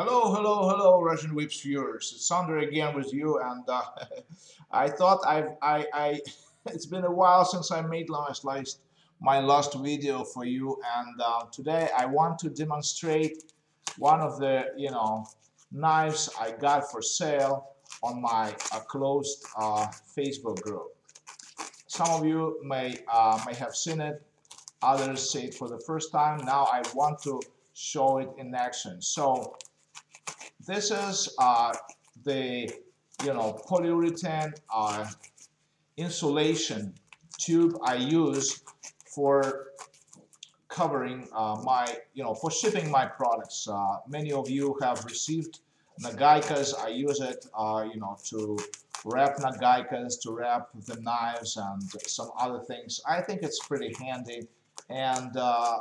Hello, hello, hello, Russian Whips viewers. It's Sander again with you, and uh, I thought I've, I, I, it's been a while since I made last, last my last video for you, and uh, today I want to demonstrate one of the, you know, knives I got for sale on my uh, closed uh, Facebook group. Some of you may uh, may have seen it, others see it for the first time. Now I want to show it in action. So this is uh, the you know polyurethane uh, insulation tube I use for covering uh, my you know for shipping my products. Uh, many of you have received nagaikas. I use it uh, you know to wrap nagaikas, to wrap the knives and some other things. I think it's pretty handy. And uh,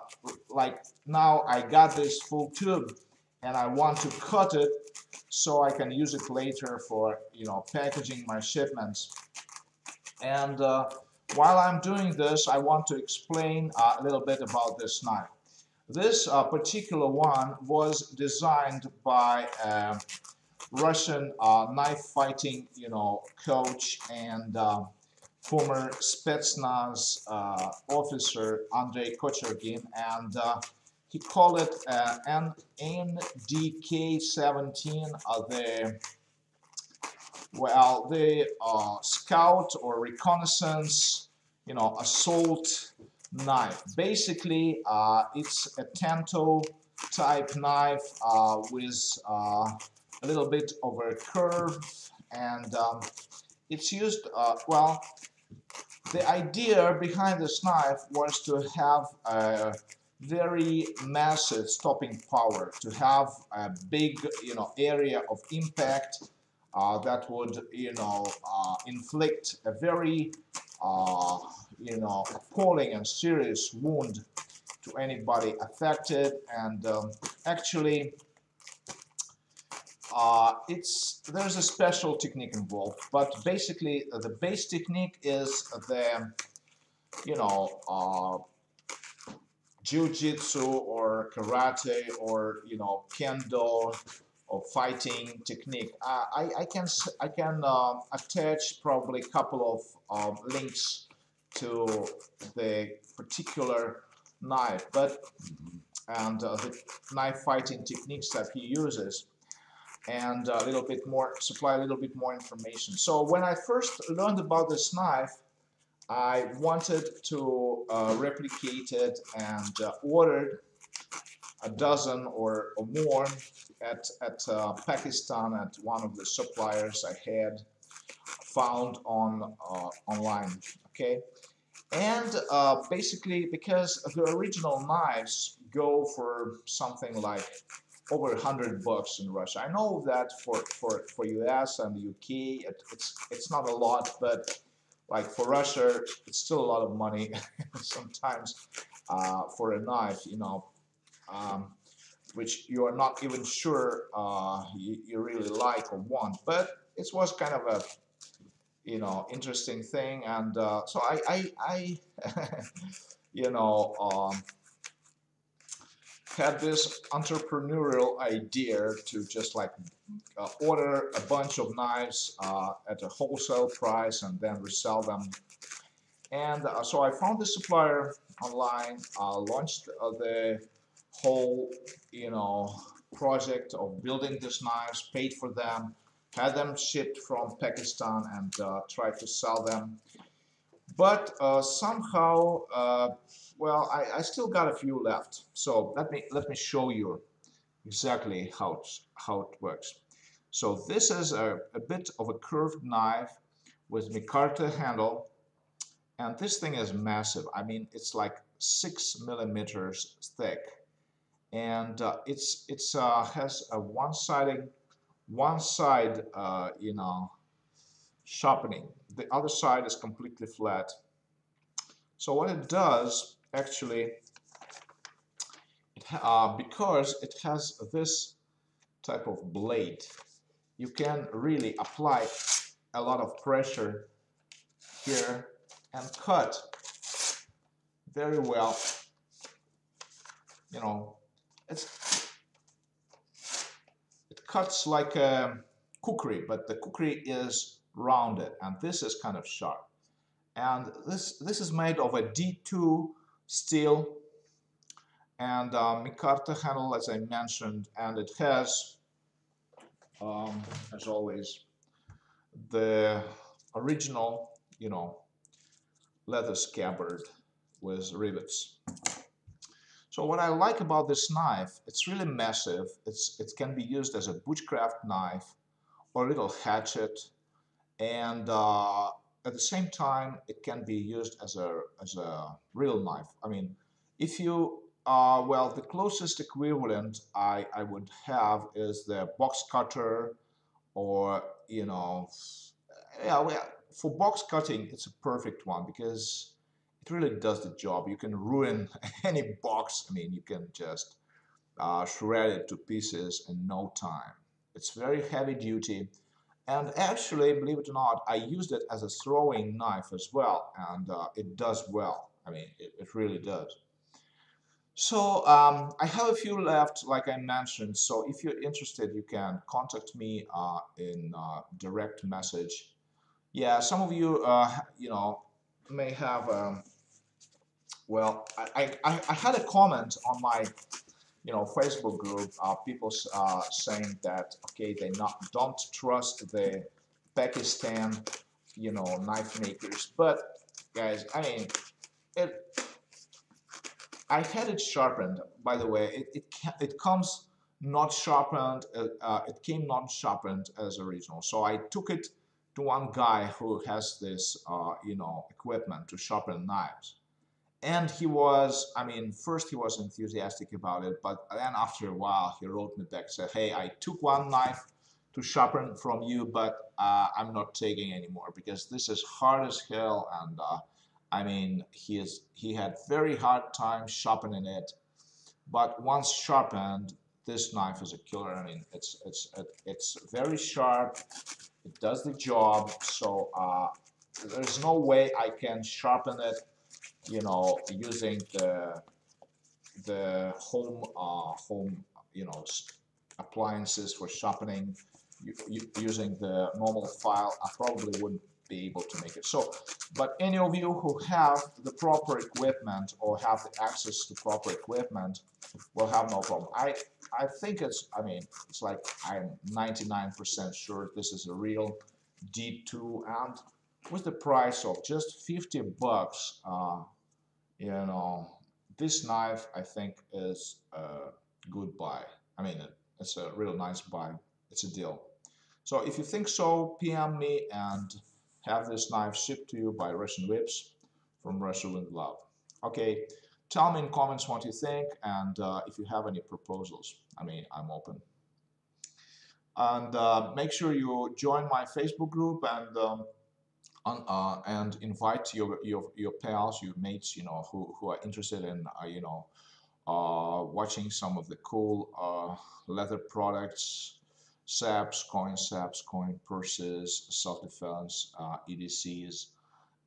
like now I got this full tube and I want to cut it so I can use it later for you know packaging my shipments. And uh, while I'm doing this I want to explain uh, a little bit about this knife. This uh, particular one was designed by a Russian uh, knife fighting you know coach and uh, former Spetsnaz uh, officer Andrei Kochergin. And he called it uh, an NDK-17, uh, the well, the uh, scout or reconnaissance, you know, assault knife. Basically, uh, it's a Tanto type knife uh, with uh, a little bit of a curve, and um, it's used uh, well. The idea behind this knife was to have a very massive stopping power to have a big you know area of impact uh, that would you know uh, inflict a very uh, you know appalling and serious wound to anybody affected. And um, actually uh, it's there's a special technique involved but basically the base technique is the you know jiu-jitsu or karate or you know kendo or fighting technique. Uh, I, I can I can uh, attach probably a couple of um, links to the particular knife, but and uh, the knife fighting techniques that he uses and a little bit more supply a little bit more information. So when I first learned about this knife I wanted to uh, replicate it and uh, ordered a dozen or, or more at, at uh, Pakistan at one of the suppliers I had found on uh, online okay? And uh, basically because the original knives go for something like over a hundred bucks in Russia. I know that for for for US and the UK it, it's it's not a lot but like for Russia, it's still a lot of money sometimes uh, for a knife, you know, um, which you are not even sure uh, you, you, really like or want. But it was kind of a, you know, interesting thing, and uh, so I, I, I you know, um, had this entrepreneurial idea to just like uh, order a bunch of knives uh, at a wholesale price and then resell them. And uh, so I found the supplier online, uh, launched uh, the whole, you know, project of building these knives, paid for them, had them shipped from Pakistan and uh, tried to sell them. But somehow well, I, I still got a few left. So let me let me show you exactly how it, how it works. So this is a, a bit of a curved knife with micarta handle and this thing is massive. I mean it's like six millimeters thick and uh, it's it's uh, has a one-sided one side uh, you know sharpening. The other side is completely flat. So what it does actually uh, because it has this type of blade you can really apply a lot of pressure here and cut very well. You know it's it cuts like a kukri, but the kukri is rounded, and this is kind of sharp. And this this is made of a D2 steel and uh, micarta handle, as I mentioned, and it has, um, as always, the original, you know, leather scabbard with rivets. So what I like about this knife, it's really massive. It's, it can be used as a bushcraft knife or a little hatchet. And uh, at the same time, it can be used as a, as a real knife. I mean, if you, uh, well, the closest equivalent I, I would have is the box cutter or, you know, yeah, well, for box cutting, it's a perfect one because it really does the job. You can ruin any box. I mean, you can just uh, shred it to pieces in no time. It's very heavy duty. And actually, believe it or not, I used it as a throwing knife as well, and uh, it does well. I mean, it, it really does. So um, I have a few left, like I mentioned. So if you're interested, you can contact me uh, in uh, direct message. Yeah, some of you, uh, you know, may have um, well, I, I, I had a comment on my, you know, Facebook group, uh, people uh, saying that, okay, they not don't trust the Pakistan, you know, knife makers. But, guys, I mean, it, I had it sharpened, by the way. It, it, it comes not sharpened, uh, uh, it came not sharpened as original. So I took it to one guy who has this, uh, you know, equipment to sharpen knives and he was i mean first he was enthusiastic about it but then after a while he wrote me back said hey i took one knife to sharpen from you but uh, i'm not taking anymore because this is hard as hell and uh, i mean he is he had very hard time sharpening it. But once sharpened this knife is a killer. I mean it's it's it's very sharp. It does the job. So uh, there's no way i can sharpen it you know, using the the home uh, home you know appliances for sharpening using the normal file, I probably wouldn't be able to make it. So, but any of you who have the proper equipment or have the access to proper equipment will have no problem. I I think it's I mean it's like I'm 99% sure this is a real D2 and with the price of just 50 bucks uh, you know, this knife I think is a good buy. I mean, it's a real nice buy. It's a deal. So if you think so, PM me and have this knife shipped to you by Russian Whips from Russia with Love. Okay, tell me in comments what you think and uh, if you have any proposals. I mean, I'm open. And uh, make sure you join my Facebook group and um, uh, and invite your, your your pals, your mates, you know, who, who are interested in, uh, you know, uh, watching some of the cool uh, leather products, SAPs, coin SAPs, coin purses, self-defense, uh, EDCs,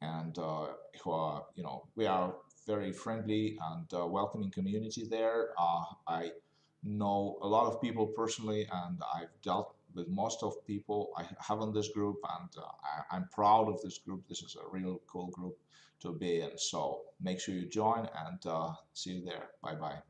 and uh, who are, you know, we are very friendly and welcoming community there. I know a lot of people personally, and I've dealt with most of people I have in this group and uh, I, am proud of this group. This is a real cool group to be in. So make sure you join and uh, see you there. Bye bye.